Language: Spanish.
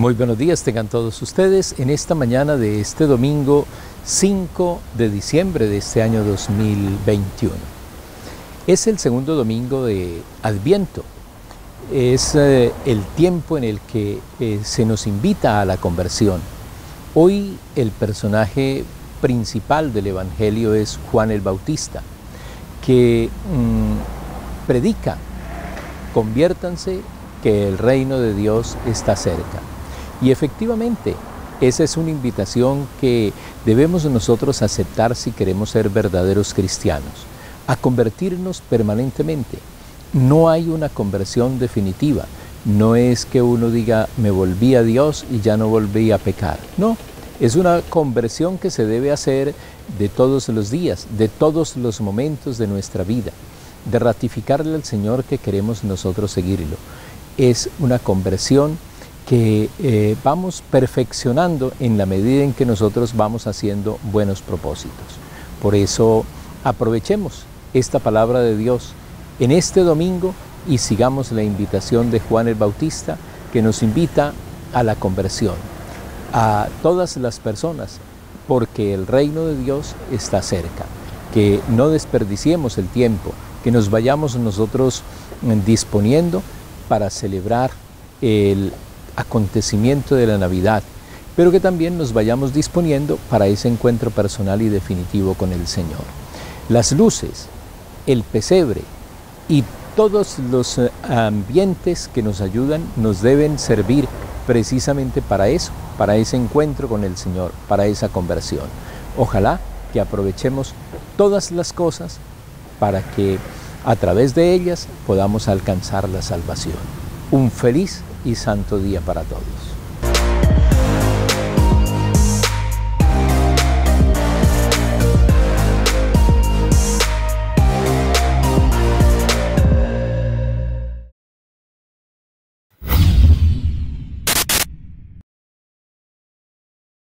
Muy buenos días tengan todos ustedes en esta mañana de este domingo 5 de diciembre de este año 2021. Es el segundo domingo de Adviento. Es eh, el tiempo en el que eh, se nos invita a la conversión. Hoy el personaje principal del Evangelio es Juan el Bautista, que mm, predica, conviértanse que el reino de Dios está cerca. Y efectivamente, esa es una invitación que debemos nosotros aceptar si queremos ser verdaderos cristianos, a convertirnos permanentemente. No hay una conversión definitiva, no es que uno diga me volví a Dios y ya no volví a pecar, no, es una conversión que se debe hacer de todos los días, de todos los momentos de nuestra vida, de ratificarle al Señor que queremos nosotros seguirlo. Es una conversión que eh, vamos perfeccionando en la medida en que nosotros vamos haciendo buenos propósitos. Por eso aprovechemos esta palabra de Dios en este domingo y sigamos la invitación de Juan el Bautista que nos invita a la conversión, a todas las personas, porque el reino de Dios está cerca. Que no desperdiciemos el tiempo, que nos vayamos nosotros disponiendo para celebrar el acontecimiento de la Navidad, pero que también nos vayamos disponiendo para ese encuentro personal y definitivo con el Señor. Las luces, el pesebre y todos los eh, ambientes que nos ayudan nos deben servir precisamente para eso, para ese encuentro con el Señor, para esa conversión. Ojalá que aprovechemos todas las cosas para que a través de ellas podamos alcanzar la salvación. Un feliz y santo día para todos.